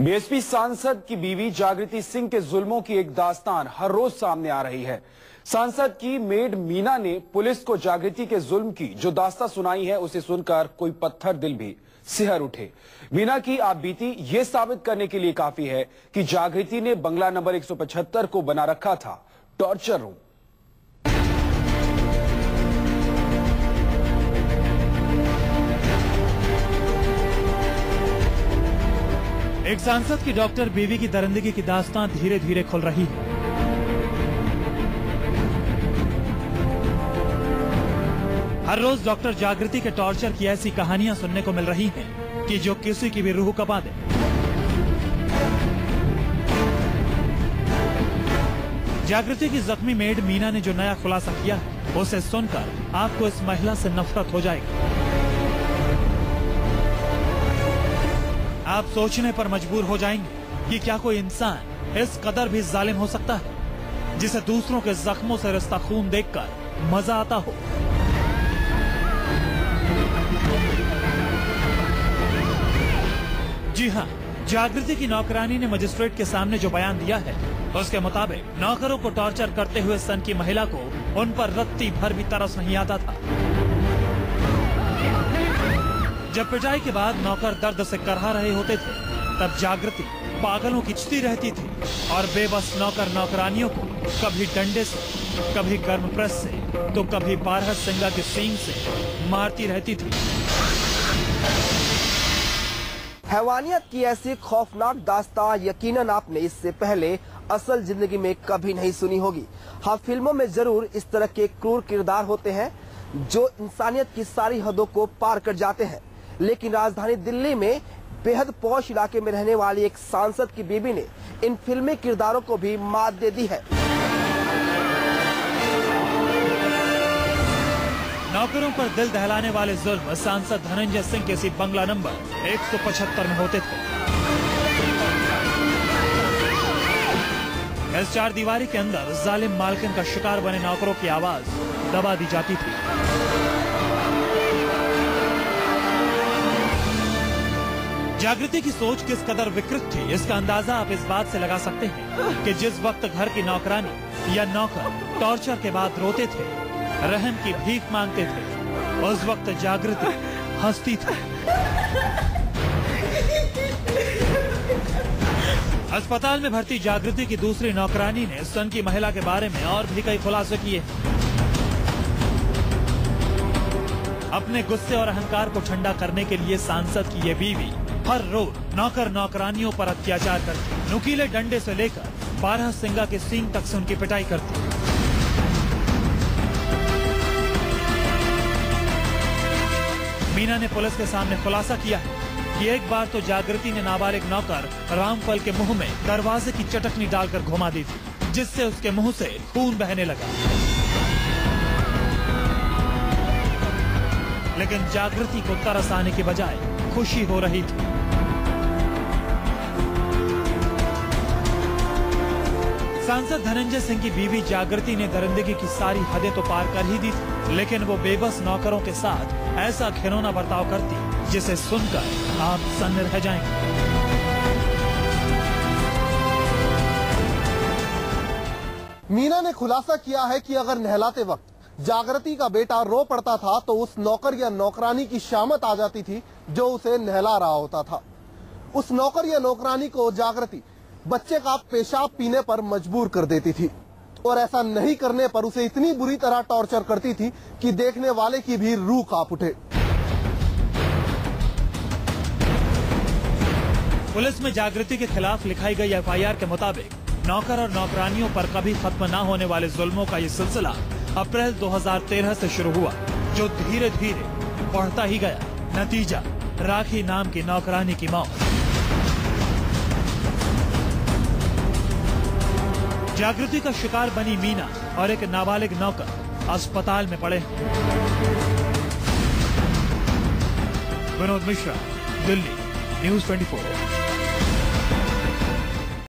BSP सांसद की बीवी जागृति सिंह के जुल्मों की एक दास्तान हर रोज सामने आ रही है। सांसद की मेड मीना ने पुलिस को जागृति के जुल्म की जो दास्ता सुनाई है, उसे सुनकर कोई पत्थर दिल भी सिहर उठे। मीना की आप बीती ये साबित करने के लिए काफ़ी है कि जागृति ने बंगला नंबर 175 को बना रखा था, टॉर्चर रूम। एक सांसद की डॉक्टर बीवी की दरिंदगी की दास्तान धीरे धीरे खुल रही है। हर रोज डॉक्टर जागृति के टॉर्चर की ऐसी कहानियाँ सुनने को मिल रही हैं कि जो किसी की भी रूह कपा दे। जागृति की जख्मी मेड मीना ने जो नया खुलासा किया, उसे सुनकर आपको इस महिला से नफरत हो जाएगी। आप सोचने पर मजबूर हो जाएँगे कि क्या कोई इंसान इस कदर भी जालिम हो सकता है, जिसे दूसरों के जख्मों से रिश्ता खून देखकर मज़ा आता हो। जी हाँ जागृति की नौकरानी ने मजिस्ट्रेट के सामने जो बयान दिया है, उसके मुताबिक नौकरों को टॉर्चर करते हुए सन की महिला को उन पर रत्ती भर भी तरस नहीं आता था। जब पिटाई के बाद नौकर दर्द से करहा रहे होते थे, तब जागृति पागलों की चती रहती थी और बेबस नौकर नौकरानियों को कभी डंडे से, कभी गर्म प्रेस से तो कभी बारह सिंगा के सींग से मारती रहती थी। हैवानियत की ऐसी खौफनाक दास्ता यकीनन आपने इससे पहले असल ज़िंदगी में कभी नहीं सुनी होगी। हाँ फ़िल्मों में ज़रूर इस तरह के क्रूर किरदार होते हैं जो इंसानियत की सारी हदों को पार कर जाते हैं। लेकिन राजधानी दिल्ली में बेहद पौष इलाके में रहने वाली एक सांसद की बीबी ने इन फिल्मी किरदारों को भी मात दे दी है। नौकरों पर दिल दहलाने वाले जुल्म सांसद धनंजय सिंह के इसी बंगला नंबर 175 में होते थे। इस चार दीवारी के अंदर जालिम मालकिन का शिकार बने नौकरों की आवाज़ दबा दी जाती थी। जागृति की सोच किस कदर विकृत थी, इसका अंदाज़ा आप इस बात से लगा सकते हैं कि जिस वक्त घर की नौकरानी या नौकर टॉर्चर के बाद रोते थे, रहम की भीख मांगते थे, उस वक्त जागृति हंसती थी। अस्पताल में भर्ती जागृति की दूसरी नौकरानी ने सन की महिला के बारे में और भी कई खुलासे किए। अपने गुस्से और अहंकार को ठंडा करने के लिए सांसद की ये बीवी हर रोज नौकर नौकरानियों पर अत्याचार करती नुकीले डंडे से लेकर बारह सिंगा के सींग तक से उनकी पिटाई करती मीना ने पुलिस के सामने खुलासा किया है कि एक बार तो जागृति ने नाबालिग नौकर रामफल के मुँह में दरवाजे की चटकनी डालकर घुमा दी थी, जिससे उसके मुँह से खून बहने लगा। लेकिन जागृति को तरस आने के बजाय खुशी हो रही थी। सांसद धनंजय सिंह की बीवी जागृति ने दरिंदगी की सारी हदें तो पार कर ही दी थी, लेकिन वो बेबस नौकरों के साथ ऐसा खिलौना बर्ताव करती, जिसे सुनकर आप सन्न रह जाएँगे। मीना ने खुलासा किया है कि अगर नहलाते वक्त जागृति का बेटा रो पड़ता था तो उस नौकर या नौकरानी की शामत आ जाती थी, जो उसे नहला रहा होता था। उस नौकर या नौकरानी को जागृति बच्चे का पेशाब पीने पर मजबूर कर देती थी और ऐसा नहीं करने पर उसे इतनी बुरी तरह टॉर्चर करती थी कि देखने वाले की भी रूह काँप उठे। पुलिस में जागृति के खिलाफ लिखाई गई एफआईआर के मुताबिक नौकर और नौकरानियों पर कभी खत्म न होने वाले जुल्मों का ये सिलसिला अप्रैल 2013 से शुरू हुआ, जो धीरे धीरे बढ़ता ही गया। नतीजा, राखी नाम की नौकरानी की मौत। जागृति का शिकार बनी मीना और एक नाबालिग नौकर अस्पताल में पड़े विनोद मिश्रा, दिल्ली, न्यूज़ 24